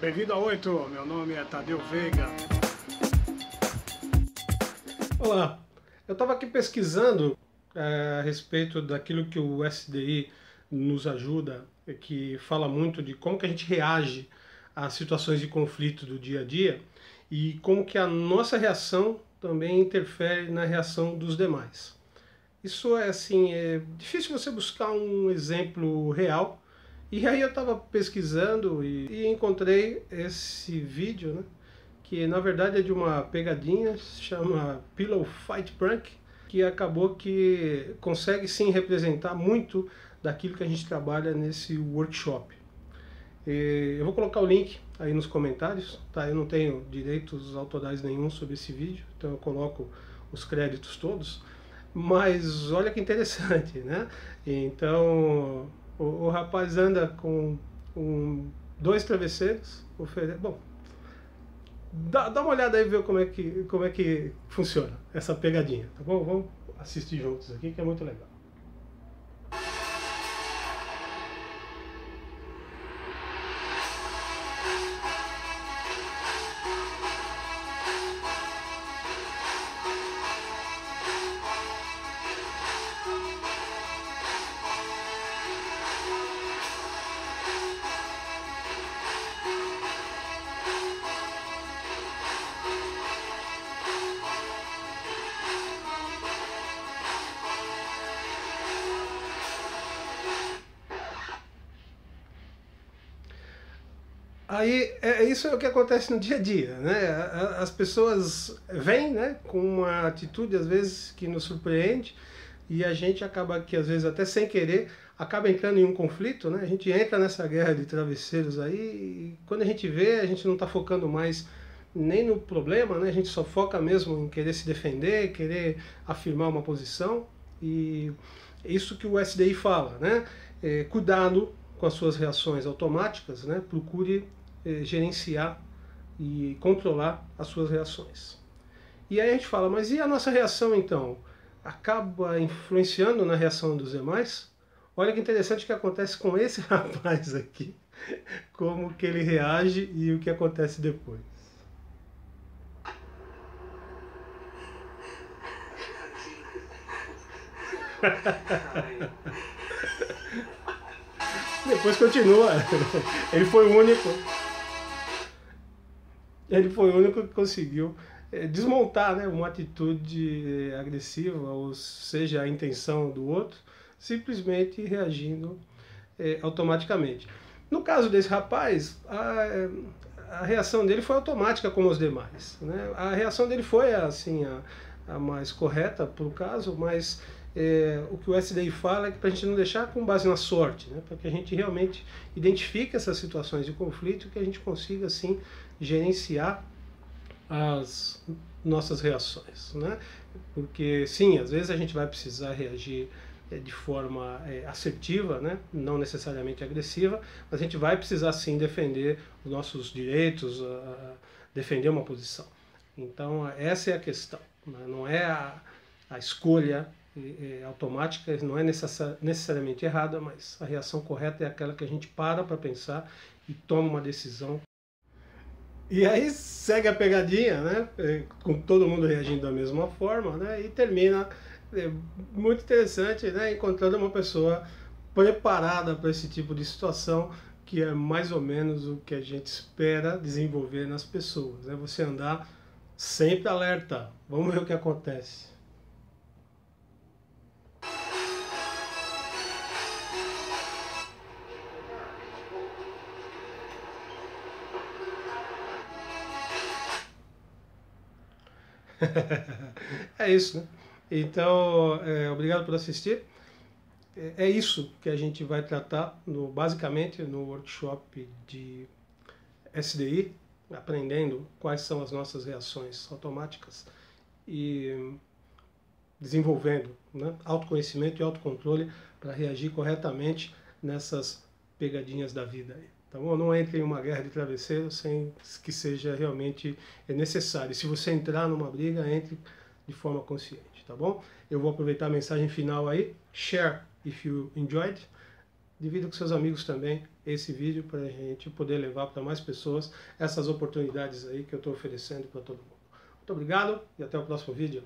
Bem-vindo a 8, meu nome é Tadeu Veiga. Olá, eu estava aqui pesquisando é, a respeito daquilo que o SDI nos ajuda, que fala muito de como que a gente reage às situações de conflito do dia a dia e como que a nossa reação também interfere na reação dos demais. Isso é assim, é difícil você buscar um exemplo real e aí eu estava pesquisando e, e, encontrei esse vídeo, né? Que na verdade é de uma pegadinha, se chama Pillow Fight Prank, que acabou que consegue sim representar muito daquilo que a gente trabalha nesse workshop. E eu vou colocar o link aí nos comentários, tá? Eu não tenho direitos autorais nenhum sobre esse vídeo, então eu coloco os créditos todos. Mas olha que interessante, né? Então o, o rapaz anda com um, dois travesseiros, bom, dá, dá uma olhada aí e vê como é, que, como é que funciona essa pegadinha, tá bom? Vamos assistir juntos aqui que é muito legal. Aí é, isso é o que acontece no dia a dia, né? As pessoas vêm, né, com uma atitude às vezes que nos surpreende e a gente acaba que às vezes até sem querer acaba entrando em um conflito, né? A gente entra nessa guerra de travesseiros aí e quando a gente vê a gente não está focando mais nem no problema, né? A gente só foca mesmo em querer se defender, querer afirmar uma posição e isso que o SDI fala, né? É, cuidado com as suas reações automáticas, né? Procure eh, gerenciar e controlar as suas reações. E aí a gente fala, mas e a nossa reação então? Acaba influenciando na reação dos demais? Olha que interessante o que acontece com esse rapaz aqui, como que ele reage e o que acontece depois. Depois continua. Ele foi o único ele foi o único que conseguiu é, desmontar né, uma atitude agressiva, ou seja, a intenção do outro, simplesmente reagindo é, automaticamente. No caso desse rapaz, a, a, reação dele foi automática como os demais. Né? A reação dele foi assim a, a mais correta para o caso, mas é, o que o SDI fala é que para a gente não deixar com base na sorte, né? para que a gente realmente identifique essas situações de conflito e que a gente consiga assim gerenciar as nossas reações, né? Porque sim, às vezes a gente vai precisar reagir é, de forma é, assertiva, né? não necessariamente agressiva, mas a gente vai precisar sim defender os nossos direitos, defender uma posição. Então essa é a questão, né? não é a, a escolha é, automática, não é necessariamente errada, mas a reação correta é aquela que a gente para para pensar e toma uma decisão e aí segue a pegadinha, né? É, com todo mundo reagindo da mesma forma, né? E termina é, muito interessante, né? Encontrando uma pessoa preparada para esse tipo de situação, que é mais ou menos o que a gente espera desenvolver nas pessoas, né? Você andar sempre alerta. Vamos ver o que acontece. é isso, né? Então, é, obrigado por assistir. É, é, isso que a gente vai tratar, no, basicamente, no workshop de SDI, aprendendo quais são as nossas reações automáticas e desenvolvendo né, autoconhecimento e autocontrole para reagir corretamente nessas pegadinhas da vida aí. Tá bom? Não entre em uma guerra de travesseiro sem que seja realmente necessário. Se você entrar numa briga, entre de forma consciente, tá bom? Eu vou aproveitar a mensagem final aí. Share if you enjoyed. divida com seus amigos também esse vídeo para a gente poder levar para mais pessoas essas oportunidades aí que eu estou oferecendo para todo mundo. Muito obrigado e até o próximo vídeo.